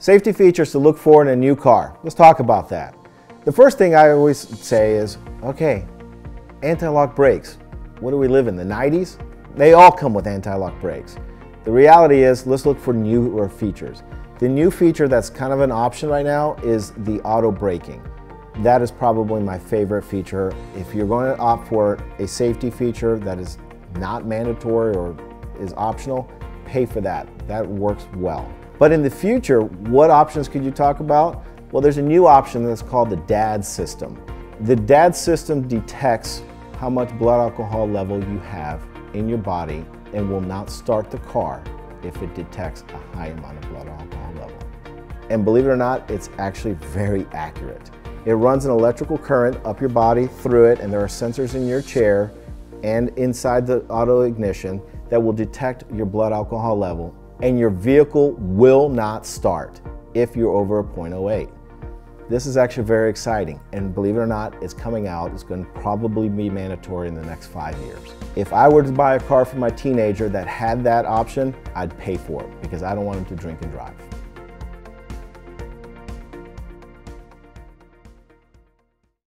Safety features to look for in a new car. Let's talk about that. The first thing I always say is, okay, anti-lock brakes. What do we live in, the 90s? They all come with anti-lock brakes. The reality is, let's look for newer features. The new feature that's kind of an option right now is the auto braking. That is probably my favorite feature. If you're going to opt for a safety feature that is not mandatory or is optional, pay for that. That works well. But in the future, what options could you talk about? Well, there's a new option that's called the DADSS system. The DADSS system detects how much blood alcohol level you have in your body and will not start the car if it detects a high amount of blood alcohol level. And believe it or not, it's actually very accurate. It runs an electrical current up your body through it and there are sensors in your chair and inside the auto ignition that will detect your blood alcohol level and your vehicle will not start if you're over a 0.08. This is actually very exciting and believe it or not, it's coming out. It's going to probably be mandatory in the next five years. If I were to buy a car for my teenager that had that option, I'd pay for it because I don't want him to drink and drive.